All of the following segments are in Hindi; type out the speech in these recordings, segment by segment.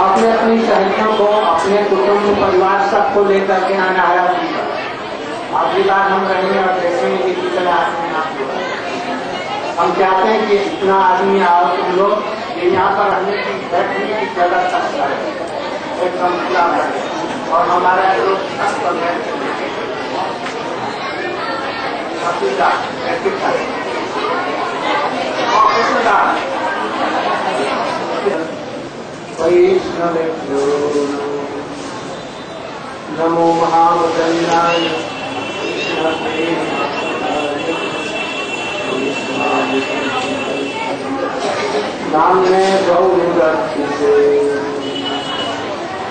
अपने अपनी सहेलियों को अपने कुटुंब, परिवार सबको लेकर के आना है अगली बार हम रहेंगे और देखेंगे कि कितना आदमी हम चाहते हैं कि इतना आदमी आओ तुम लोग ये यहाँ पर की, बैठने की जगह तक है एकदम खुला है और हमारा लोग छत पर बैठ नमो महावदन्याय। नाम्ने गौरक्षिते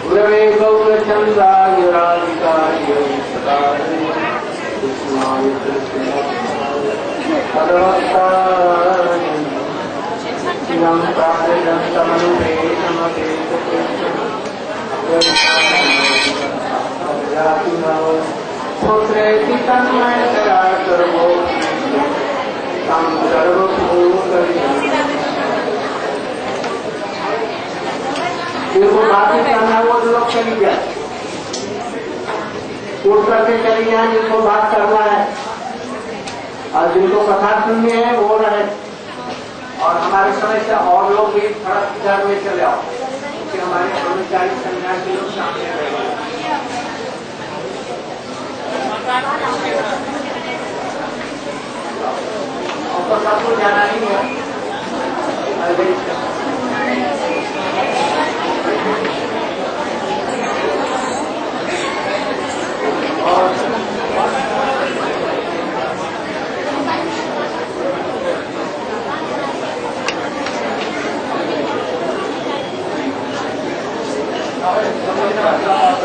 गुरवे गौरचन्द्राय राधिकाय सदाय कृष्णाय प्राप्तमनुमे नमते पुत्रेति तन्मय सर्वो तं जिनको बातें करना है वो लोग चली जाए उठ चली जिनको बात करना है और जिनको कथा सुननी है, वो रहे। और हमारे समय से और लोग भी थोड़ा इधर में चले आओ। क्योंकि हमारे कर्मचारी सन्यासी लोग सामने रहे और तो सबको जाना नहीं है। हम ああ。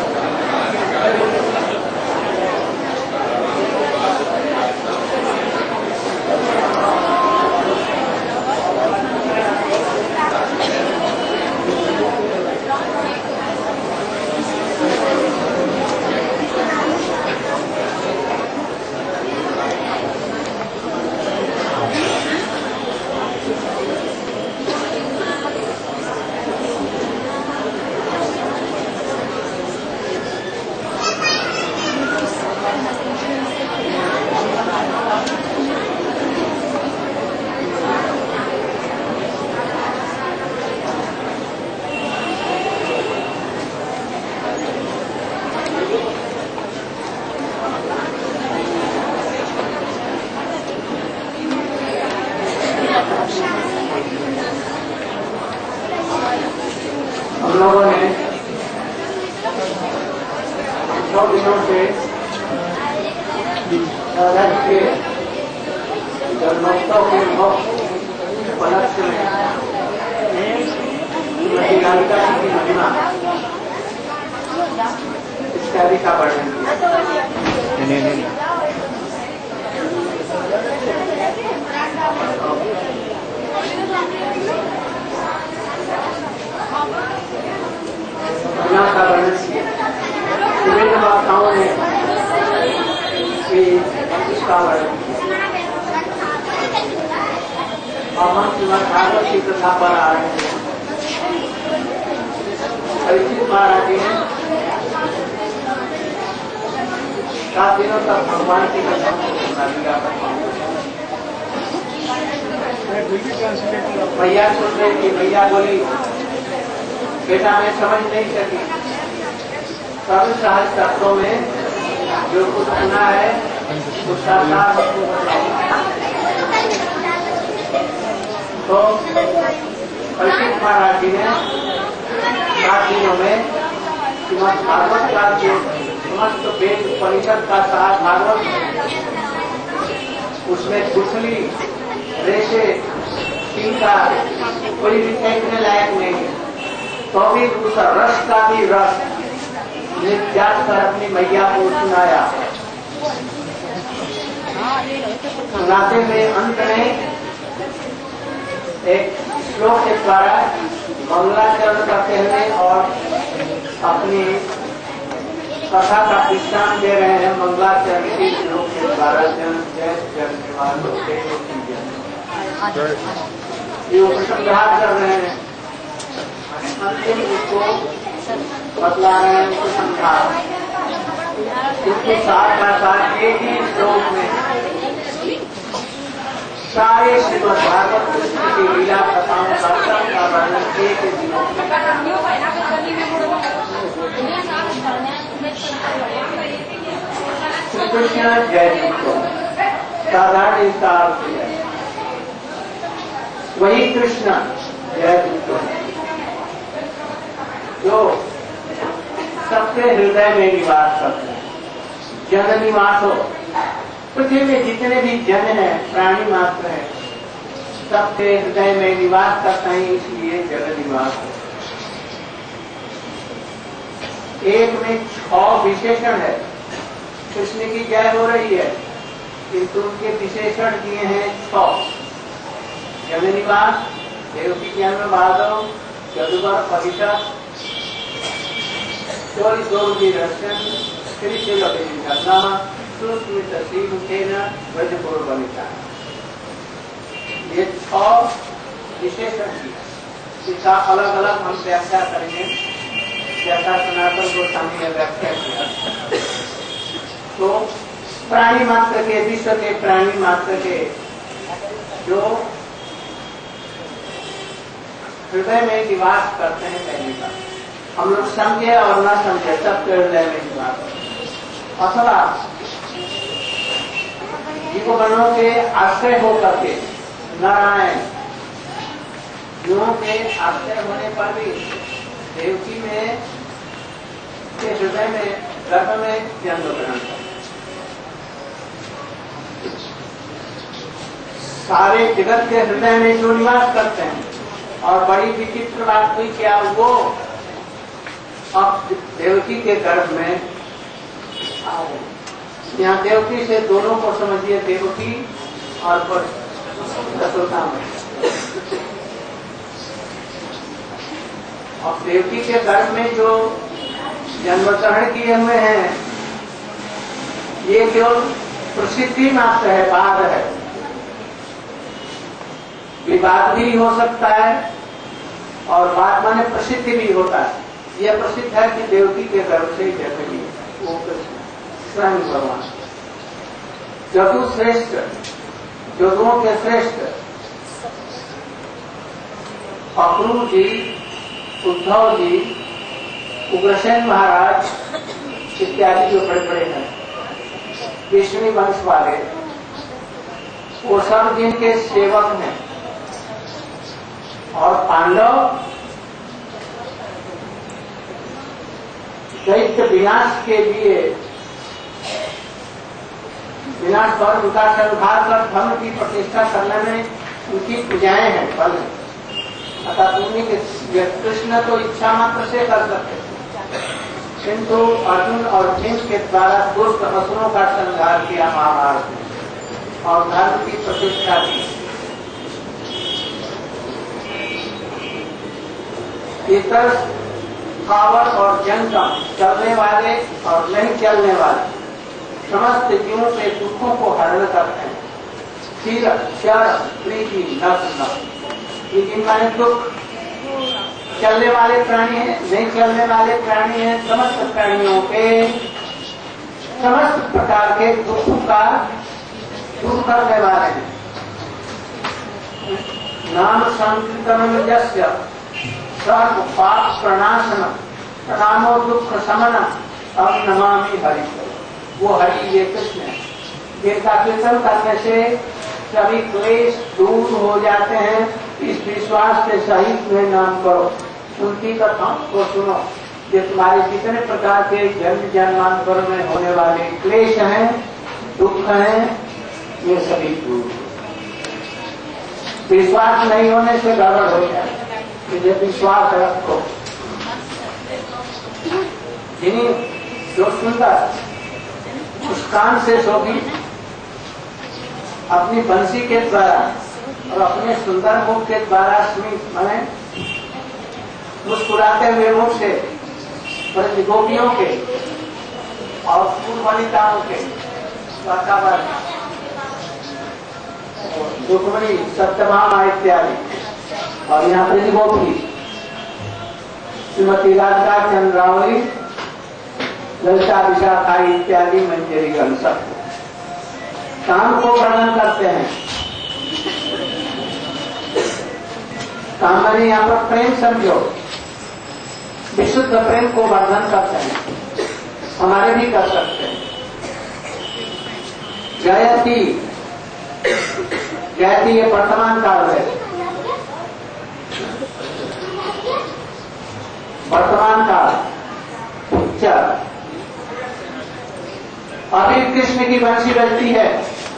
भैया सुन रहे कि भैया बोली, बेटा मैं समझ नहीं सकी। सर्व सहज तत्वों में जो कुछ सुना है उसका सार तो परीक्षित महाराज जी ने सात दिनों में श्रीमद भागवत का जो समस्त वेद परिषद का सार भागवत, उसमें कुशली रेशे टीका कोई भी फेंकने लायक नहीं है तो भी उस रस का भी रस निर्यात कर अपनी मैया को सुनाया सुनाते हुए अंत में एक श्लोक के द्वारा मंगलाचरण करते हुए और अपनी कथा का विश्राम दे रहे हैं मंगलाचरण के श्लोक के द्वारा। जन जय जन ये उपसंहार कर रहे हैं। अंतिम उसको बतला रहे हैं उसको उपसंहार। उसके साथ का साथ एक ही श्लोक में सारे श्रीमद भागवत कृष्ण की लीला कथाओं का सबका वर्णन एक श्री कृष्ण जय जी को साधारण इसका अर्थ है वही कृष्ण। जो सबके हृदय में निवास करते हैं। जन निवास हो। पृथ्वी में जितने भी जन हैं, प्राणी मात्र हैं, सबके हृदय में निवास करता है इसलिए जन निवास हो। एक में छ विशेषण है। कृष्ण की जय हो रही है, किंतु उनके विशेषण दिए हैं छ निवास देवकी ज्ञान माधव जदुवर परिषद चोरी गौरी दर्शन श्री श्री घटना सुस्मित श्री मुखेन ब्रजपुर बनिता ये छ विशेषण इसका अलग अलग हम व्याख्या करेंगे। जैसा सनातन गोस्वामी ने व्याख्या किया। तो प्राणी मात्र के, विश्व के प्राणी मात्र के, जो हृदय में निवास करते हैं पहली बार हम लोग समझे और न समझे सबके हृदय में निवास अथवा जीवगणों के आश्रय होकर के, नारायण जीवों के आश्रय होने पर भी देवकी में, के हृदय में गर्भ में जन्म ग्रहण कर सारे जगत के हृदय में जो निवास करते हैं और बड़ी विचित्र बात हुई, क्या वो अब देवकी के गर्भ में यहाँ देवकी से दोनों को समझिए, देवकी और दशोता में। देवकी के गर्भ में जो जन्म ग्रहण किए हुए हैं, ये केवल प्रसिद्धि मात्र है बाद है। विवाद भी हो सकता है और बाद माने प्रसिद्ध भी होता है। यह प्रसिद्ध है कि देवकी के गर्भ से ही जन्म लिए वो स्वयं भगवान जदु श्रेष्ठ, जदुओं के श्रेष्ठ। अक्रूर जी, उद्धव जी, उग्रसेन महाराज इत्यादि जो बड़े बड़े हैं। विष्णु वंश वाले। वो सब जिनके सेवक हैं। और पांडव दैत्य विनाश के लिए विनाश पर उनका संहार कर धर्म की प्रतिष्ठा करने में उनकी पूजाएँ हैं, फल उन्हीं के कृष्ण तो इच्छा मात्र से कर सकते किंतु अर्जुन और भीम के द्वारा दुष्ट असुरों का संहार किया महाभारत और धर्म की प्रतिष्ठा की। इतर पावर और जनता चलने वाले और नहीं चलने वाले। समस्त जीवों के दुखों को हरण करते हैं। स्थिर क्षर प्रीति न प्रीति माने दुख, चलने वाले प्राणी हैं, नहीं चलने वाले प्राणी हैं, समस्त प्राणियों के, समस्त प्रकार के दुखों का दूर करने वाले हैं। नाम संकीर्तन जस्य सर्व पाप प्रणाशन प्रणामो, दुख समन अब नमामि हरि। वो हरि, ये कृष्ण है। जिनका कीर्तन करने से सभी क्लेश दूर हो जाते हैं। इस विश्वास के सहित में नाम करो। उनकी कथाओं को सुनो। ये तुम्हारे जितने प्रकार के जन्म, जन्मांतर में होने वाले क्लेश हैं, दुख हैं, ये सभी दूर विश्वास नहीं होने से गड़बड़ हो जाए मुझे विश्वास है आपको। जिन्हीं जो सुंदर मुस्कान से शोभी अपनी बंसी के द्वारा और अपने सुंदर मुख के द्वारा मैंने मुस्कुराते हुए मुख से, प्रति गोपियों के और पूर्व वनिताओं के वातावरण। रुक्मणी सत्यभामा इत्यादि। और यहाँ प्रति गोपी श्रीमती राधिका चंद्रावली ललिता विशाखा इत्यादि मंजरी सब काम को वर्णन करते हैं। काम मैंने यहाँ पर प्रेम समझो। विशुद्ध प्रेम को वर्णन करते हैं। हमारे भी कर सकते हैं। जयती। जयती ये वर्तमान काल है। वर्तमान काल। उच्चर अभी कृष्ण की बंशी बजती है।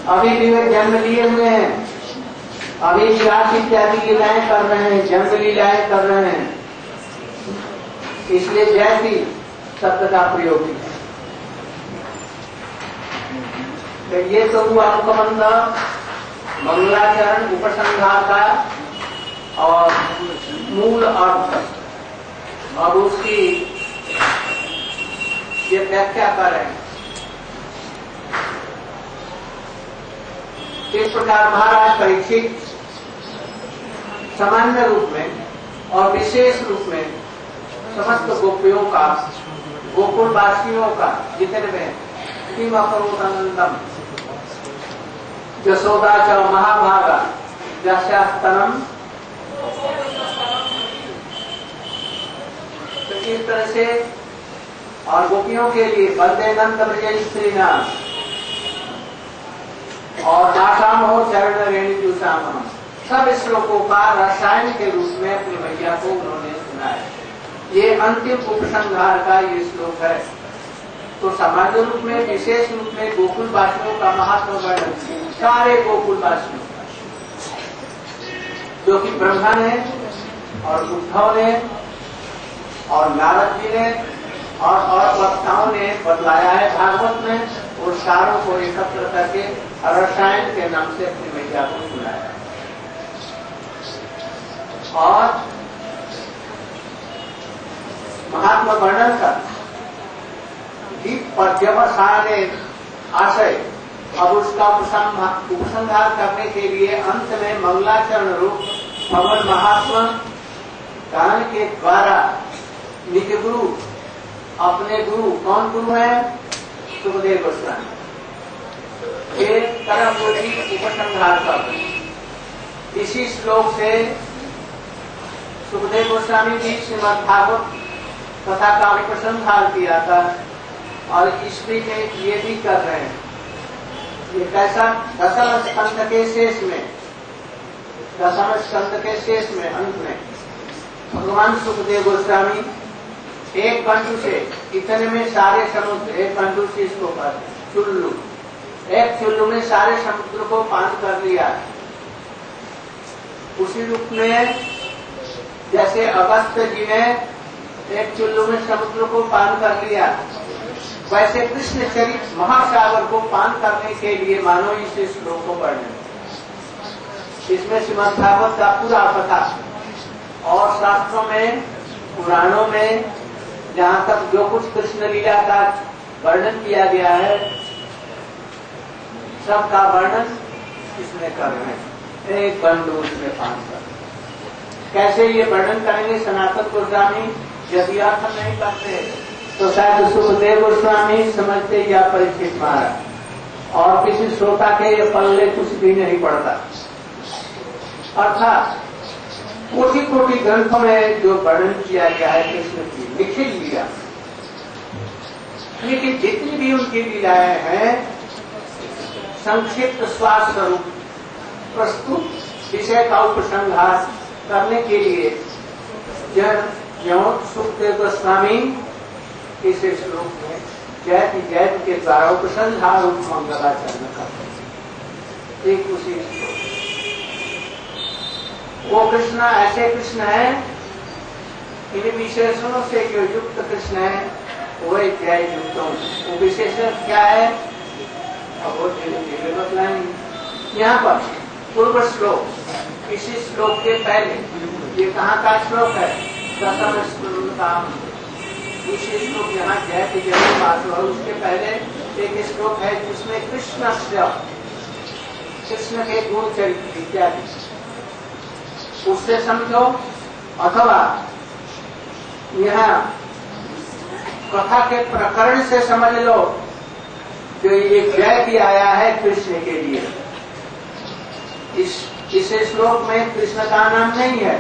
अभी भी वे जन्म लिए हुए हैं। अभी विराट इत्यादि लीलाएँ कर रहे हैं जन्म लीलाएँ कर रहे हैं। इसलिए जैसी शब्द का प्रयोग किया तो ये तो हुआ मुखबंध मंगलाचरण, उपसंहार का और मूल अर्थ। अब उसकी ये व्याख्या कर रहे हैं। इस प्रकार महाराज परीक्षित सामान्य रूप में और विशेष रूप में समस्त गोपियों का गोकुल वासियों का, जितने में किम अकरोतनंदम यशोदा च महाभागा जशास्तनम तो तरह से और गोपियों के लिए बंदे नंद ब्रज नाम और नाशाम हो चरण रेणी जुसाम सब श्लोकों का रसायन के रूप में अपनी भैया को उन्होंने सुनाया। ये अंतिम उपसंहार का ये श्लोक है। तो सामान्य रूप में, विशेष रूप में गोकुल वासियों का महत्व वर्णन सारे गोकुल वासियों जो कि ब्रह्मा ने और उद्धव ने और नारद जी ने और और वक्ताओं ने बतलाया है भागवत में और सारों को एकत्र करके रसायन के नाम से अपनी मैया को सुनाया और महात्मा वर्णन का पर्यवसाने आशय अब उसका उपसंहार करने के लिए अंत में मंगलाचरण रूप पवन महात्मा गान के द्वारा निज गुरु अपने गुरु, कौन गुरु है? सुखदेव गोस्वामी। तरफ़ उपसंहार कर इसी श्लोक से सुखदेव गोस्वामी जी श्रीमद भागवत कथा का उपसंहार किया था और ईश्वरी में ये भी कर रहे हैं। ये कैसा? दशम स्कंद के शेष में। दशम स्कंद के शेष में, अंत में। भगवान सुखदेव गोस्वामी एक कंटू से, इतने में सारे समुद्र, एक कंटू से इसको कर चुल्लू। एक चुल्लू में सारे समुद्र को पान कर लिया। उसी रूप में, जैसे अगस्त जी ने एक चुल्लू में समुद्र को पान कर लिया, वैसे कृष्ण चरित महासागर को पान करने के लिए मानो इस श्लोक को पढ़ने इसमें श्रीमद भागवत का पूरा कथा, और शास्त्रों में, पुराणों में जहाँ तक जो कुछ कृष्ण लीला का वर्णन किया गया है, सबका वर्णन इसमें कर रहे हैं। एक बंधु उसमें पान कर कैसे ये वर्णन करेंगे सनातन गोस्वामी? यदि अर्थ नहीं करते तो शायद सुखदेव गोस्वामी समझते या परीक्षित महाराज। और किसी श्रोता के ये पल्ले कुछ भी नहीं पड़ता। अर्थात कोटि कोटि ग्रंथों में जो वर्णन किया गया है कृष्ण की लिखित लीला। लेकिन जितनी भी उनकी लीलाएँ हैं, संक्षिप्त स्वास्थ्य स्वरूप प्रस्तुत विषय का उपसंहार करने के लिए जो सुखदेव गोस्वामी इस श्लोक में जैत जैत के द्वारा उपसंहार रूप मंगलाचरण करते एक उसी वो कृष्ण ऐसे कृष्ण है इन विशेषणों से जो युक्त कृष्ण है वही जय युक्त वो विशेषण क्या है? अब वो धीरे धीरे बतलाएँगे यहाँ पर, पूर्व श्लोक, इसी श्लोक के पहले, ये कहाँ का श्लोक है? दसम श्लोक इसी श्लोक यहाँ जय की जय बात हुआ। उसके पहले एक श्लोक है जिसमें कृष्ण कृष्ण के गुण चरित्र इत्यादि। उससे समझो, अथवा यह कथा के प्रकरण से समझ लो जो ये जय भी आया है कृष्ण के लिए। इस इस श्लोक में कृष्ण का नाम नहीं है।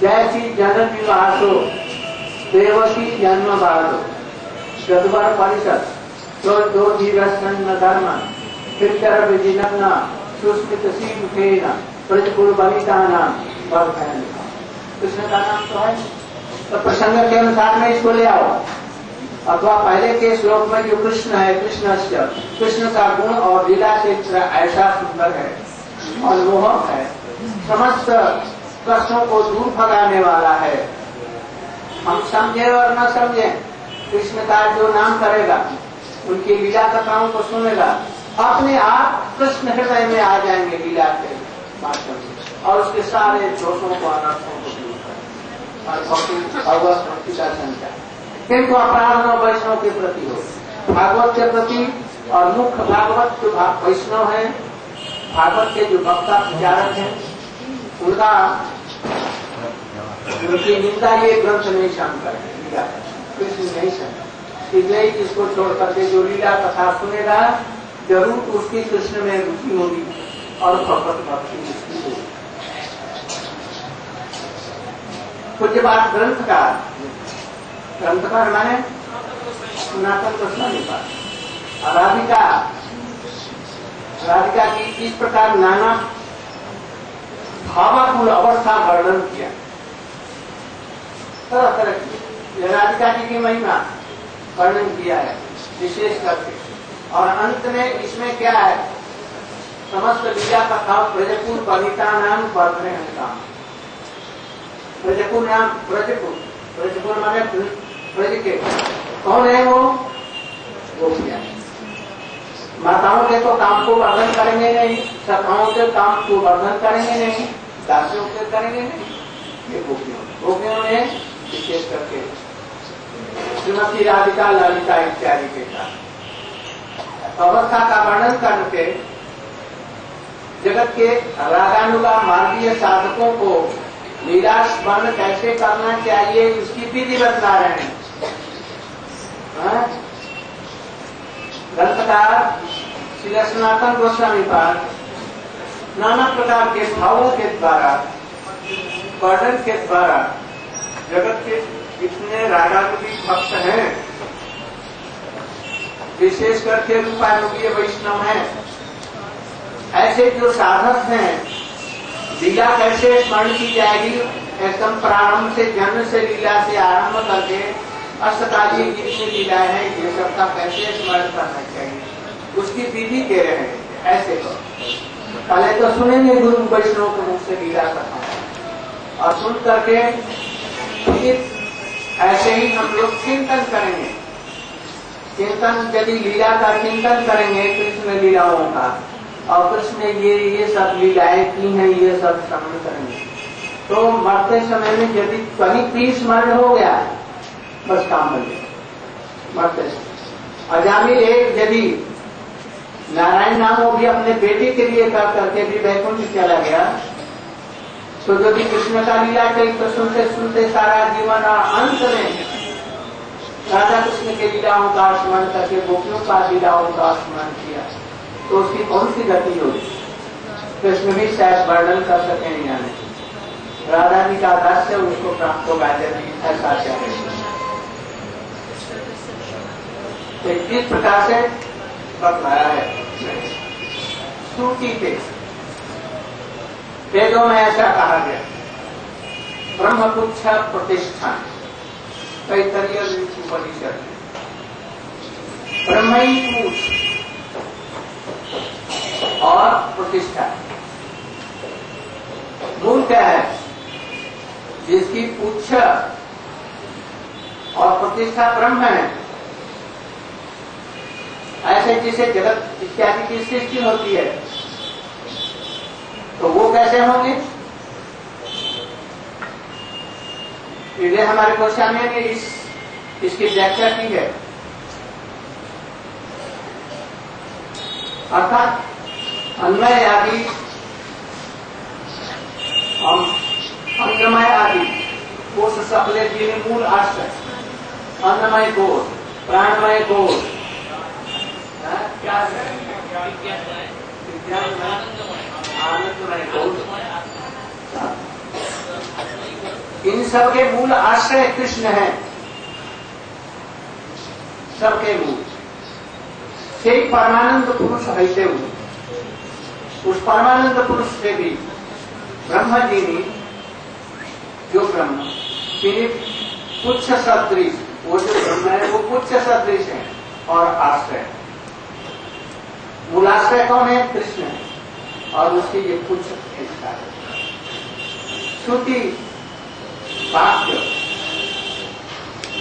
जय की जन विवासो देवकी जन्म बाधो गदवर परिषद तो दो धीरस्न धर्म फिर विजिनग्न सुस्मित सी मुखेन प्रतिकूल बलिता नाम कृष्ण का नाम तो है। तो प्रसंग के अनुसार में इसको ले आओ अथवा पहले के श्लोक में जो कृष्ण है कृष्ण कृष्ण का गुण और लीला क्षेत्र ऐसा सुंदर है और मोहक है। समस्त कष्टों को दूर भगाने वाला है। हम समझे और न समझे, कृष्ण का जो नाम करेगा, उनकी लीला कथाओं को सुनेगा, अपने आप कृष्ण हृदय में आ जाएँगे लीला के। और उसके सारे दोषों को अनर्थों को दूर करेंगे और भगवत भक्ति का संचार। किंतु अपराध, वैष्णव के प्रति हो। भागवत के प्रति और मुख्य भागवत जो वैष्णव है, भागवत के जो वक्ता प्रचारक हैं, उनका उनकी निंदा ये ग्रंथ नहीं शंकर लीला कृष्ण नहीं शंकर इसलिए इसको छोड़ करके जो लीला कथा सुनेगा, ज़रूर उसकी कृष्ण में रुचि होगी। भगवत भक्ति कुछ बात ग्रंथ का ग्रंथकार माने सनातन कृष्ण निपात राधिका राधिका की इस प्रकार नाना भावाकुल अवस्था वर्णन किया। तरह तरह की राधिका जी की महिमा वर्णन किया है, विशेष करके। और अंत में इसमें क्या है? समस्त लीला था ब्रजपुर कविता नाम वर्धने काम। ब्रजपुर नाम ब्रजपुर ब्रजपुर माने ब्रज के। कौन है वो? गोपियाँ माताओं के तो काम को वर्धन करेंगे नहीं, सखाओं के काम को वर्धन करेंगे नहीं, दासियों के करेंगे नहीं। ये गोपियों। गोपियों ने विशेष करके श्रीमती राधिका, ललिता इत्यादि के साथ। अवस्था का वर्णन करके जगत के रागानुगा मार्गीय साधकों को लीला स्मरण कैसे करना चाहिए, उसकी विधि बतला रहे हैं। हाँ? ग्रंथकार श्री सनातन गोस्वामी पाद नाना प्रकार के भावों के द्वारा, वर्णन के द्वारा जगत के जितने रागानुगी भक्त हैं। विशेष करके रूपानुगी वैष्णव हैं। ऐसे जो साधक हैं, लीला कैसे स्मरण की जाएगी? एकदम प्रारंभ से जन्म से लीला से आरंभ करके अष्टकालीन जितनी लीलाएँ हैं, ये सबका कैसे स्मरण करना चाहिए? उसकी विधि दे रहे हैं, ऐसे। तो पहले तो सुनेंगे गुरु वैष्णव के मुख से लीला कथा और सुन करके फिर ऐसे ही हम लोग चिंतन करेंगे। चिंतन, यदि लीला का चिंतन करेंगे, कृष्ण लीलाओं का कृष्ण ने ये ये सब लीलाएँ की हैं, ये सब श्रवण करेंगे। तो मरते समय में यदि कहीं भी स्मरण हो गया, बस काम बन गया मरते समय। अजामिल एक यदि नारायण नाम वो भी अपने बेटे के लिए कर करके भी वैकुंठ चला गया तो यदि कृष्ण का लीला चरित्र सुनते सुनते सारा जीवन और अंत में राधा कृष्ण के लीलाओं का स्मरण करके गोपियों का लीलाओं का स्मरण किया। तो उसकी कौन सी गति होगी? कृष्ण भी शायद वर्णन कर सके नहीं? जाने राधा जी का दास्य उसको प्राप्त होगा यदि ऐसा चाहे तो किस प्रकार से? बतलाया है। श्रुति के वेदों में ऐसा कहा गया। ब्रह्मपुच्छ प्रतिष्ठान। तैतरीय उपनिषद ब्रह्म ही पूछ। और प्रतिष्ठा। मूल क्या है? जिसकी पुच्छ और प्रतिष्ठा ब्रह्म है। ऐसे जिसे जगत इत्यादि की सृष्टि होती है तो वो कैसे होंगे? इसलिए हमारे गोस्वामी ने इस, इसकी व्याख्या की है। अर्थात अन्वय आदि अन्नमय आदि कोष सकले जिन्हें मूल आश्रय। अन्नमय कोष प्राणमय कोष कोष इन सबके मूल आश्रय कृष्ण है। सबके मूल। से परमानंद पुरुष ऐसे हुए उस परमानंद पुरुष से भी ब्रह्म जी ने जो ब्रह्म पुच्छ सदृश वो जो ब्रह्म है वो पुच्छ सदृश है और आश्रय मूलाश्रय कौन है कृष्ण है और उसकी ये पुच्छ हिस्सा है श्रुति वाक्य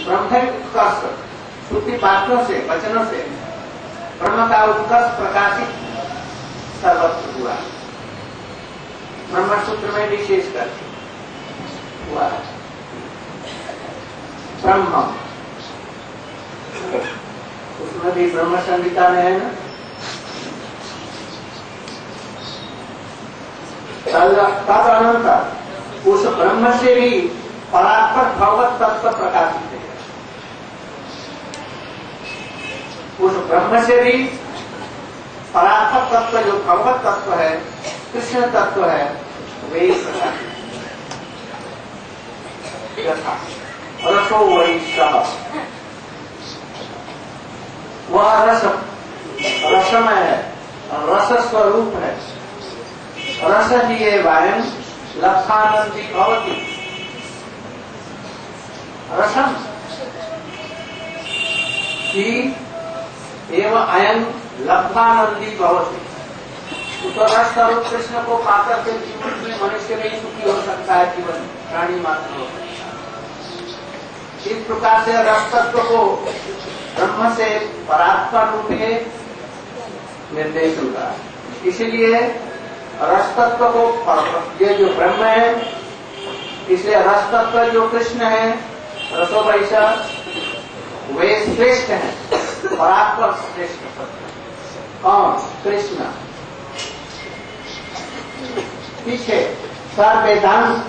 ब्रह्म उत्कर्ष श्रुति वाक्यों से वचनों से ब्रह्म का उत्कर्ष प्रकाशित सर्वत्र हुआ। ब्रह्म सूत्र में विशेष कर हुआ। ब्रह्म। उसमें भी ब्रह्म संहिता में है ना? तद उस ब्रह्म से भी परात्पर भगवत तत्व प्रकाशित है उस ब्रह्म से भी परात्मक तत्व जो भगवत तत्व है कृष्ण तत्व है। वे रसो वही वह रस, रसमय है रस स्वरूप है। रस दिए वायन लक्षानंदी भवती। रसम। एवं अयन लब्धानंदी भवती। रस स्वरूप कृष्ण को पाकर के जीवन में मनुष्य नहीं सुखी हो सकता है जीवन, प्राणी मात्र हो इस प्रकार से रस तत्व को ब्रह्म से परात्मा रूप में निर्देश है। इसलिए रस तत्व को ये जो ब्रह्म है, इसलिए रस तत्व जो कृष्ण है रसो वैसा वे श्रेष्ठ है। श्रेष्ठ कौन? कृष्ण। पीछे सार वेदांत,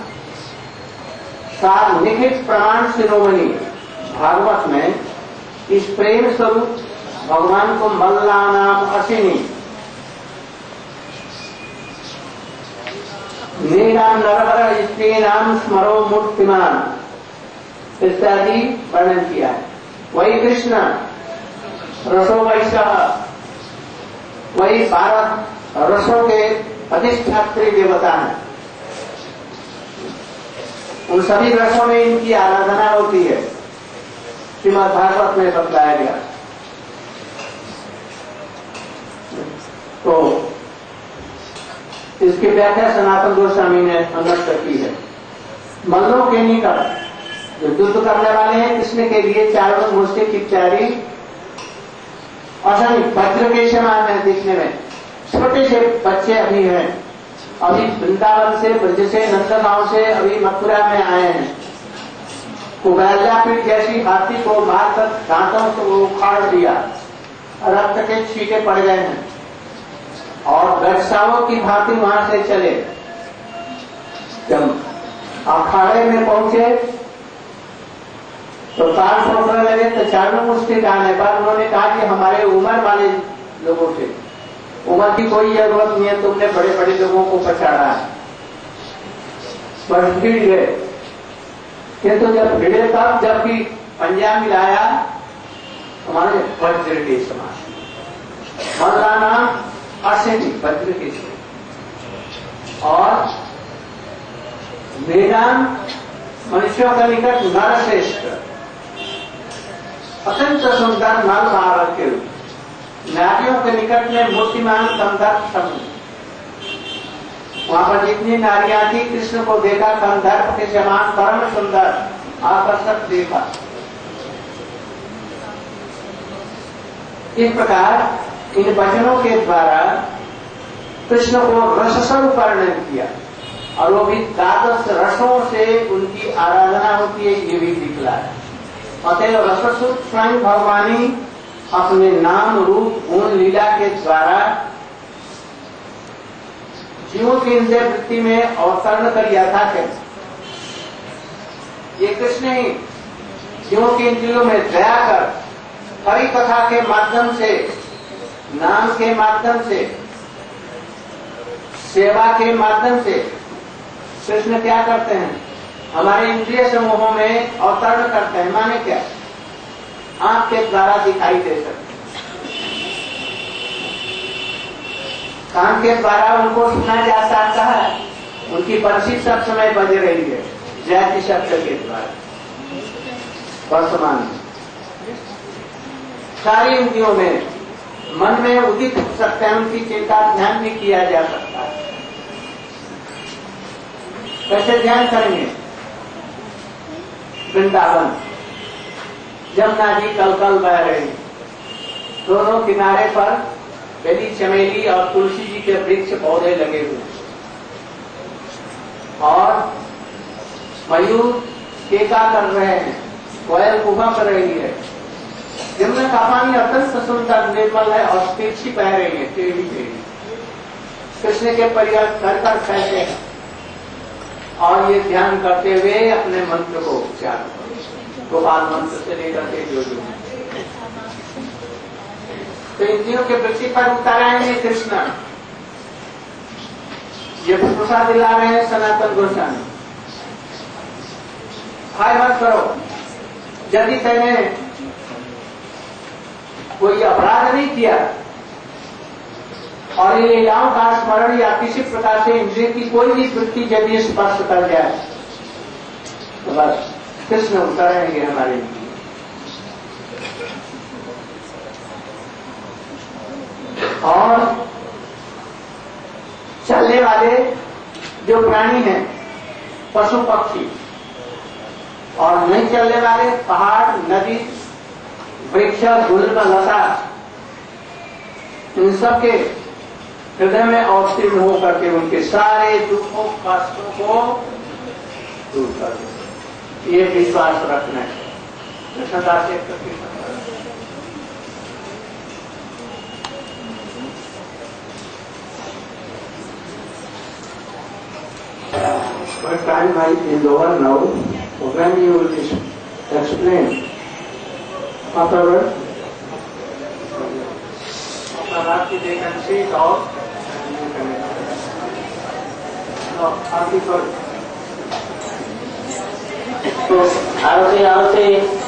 सार लिखित प्रमाण शिरोमणि, भागवत में इस प्रेम स्वरूप भगवान को मल्ला नाम असिनी नीनाम नरहर स्त्री नाम स्मरो मूर्तिमान, इत्यादि वर्णन किया वही कृष्ण। रसो वैश्य वही भारत रसों के अधिष्ठात्री देवता है। उन सभी रसों में इनकी आराधना होती है। श्रीमद भागवत में बतलाया गया। तो इसकी व्याख्या सनातन गोस्वामी ने अनर्थ की है। मल्लों के निकट जो युद्ध करने वाले हैं कृष्ण के लिए चारों मुस्लिम इत्यादि असल वज्र के समान है दिखने में। छोटे से बच्चे अभी हैं। अभी वृंदावन से ब्रज से, नंदगांव से अभी मथुरा में आए हैं। पीठ जैसी हाथी को मारकर दांतों को उखाड़ दिया। रक्त के छीटे पड़ गए हैं। और गजसावों की भांति वहाँ से चले। जब अखाड़े में पहुँचे तो ताल ठोकने लगे तो चारों मुश्किल गाने पर उन्होंने कहा कि हमारे उम्र वाले लोगों से, उम्र की कोई ज़रूरत नहीं है, तुमने बड़े बड़े लोगों को पछाड़ा है। बस भिड़ गए किंतु जब भिड़े तब जबकि पंजाब मिलाया हमारे वज्र के समान मौलाना अशनी वज्र के और वेदांत मनुष्यों का निकट नर अत्यंत सुंदर नल नारद के नारियों के निकट में मूर्तिमान संदर्भ समूह वहाँ पर जितनी नारियाँ थी, कृष्ण को देखा कंधर्प के समान परम सुंदर, आकर्षक देखा। इस प्रकार इन वचनों के द्वारा कृष्ण को रसस्वरूप वर्णन किया और वो भी द्वादश रसों से उनकी आराधना होती है, ये भी दिखला है। अतः रसस्वरूप स्वयं भगवानी अपने नाम रूप गुण लीला के द्वारा जीवों की इंद्रिय वृत्ति में अवतरण कर यथा कर ये कृष्ण ही जीवों की इंद्रियों में दया कर हरि कथा के माध्यम से, नाम के माध्यम से, सेवा के माध्यम से कृष्ण क्या करते हैं? हमारे इंद्रिय समूहों में अवतरण करते हैं। माने क्या? आँख के द्वारा दिखाई दे सकते कान के द्वारा उनको सुना जा सकता है। उनकी बंसी सब समय बज रही है। जैति शब्द के द्वारा। वर्तमान सारी इंद्रियों में मन में उदित हो सकते हैं। उनकी चिंता ध्यान भी किया जा सकता है। कैसे ध्यान करेंगे? वृंदावन। जमुना जी कल कल बह रही दोनों किनारे पर बेली चमेली और तुलसी जी के वृक्ष पौधे लगे हुए और मयूर केका कर रहे हैं, कोयल कुबा कर रही है। जमुना का पानी अत्यंत सुंदर, निर्मल है और तिरछी बह रही है टेढ़ी टेढ़ी कृष्ण के परिवार कर कर फैलते हैं। और ये ध्यान करते हुए अपने मंत्र को उच्चार करो। गोपाल मंत्र से लेकर के जो जो। तो इंद्रियों के वृत्ति पर उतर आएँगे कृष्ण। ये प्रसाद दिला रहे हैं सनातन गोस्वामी। हाय मत करो। यदि तेने कोई अपराध नहीं किया। और इन लीलाओं का स्मरण या किसी प्रकार से इंद्रिय की कोई भी वृत्ति यदि स्पर्श कर जाए तो बस कृष्ण उतरेंगे हमारे लिए। और चलने वाले जो प्राणी हैं, पशु पक्षी, और नहीं चलने वाले पहाड़, नदी, वृक्ष गुल्म लता, इन सबके हृदय में अवतीर्ण होकर के उनके सारे दुखों कष्टों को दूर कर दे ये विश्वास रखना है कृष्णदास एक But time I is over now. When you will explain afterward, after that they can see it all and you can तो आरती आरती।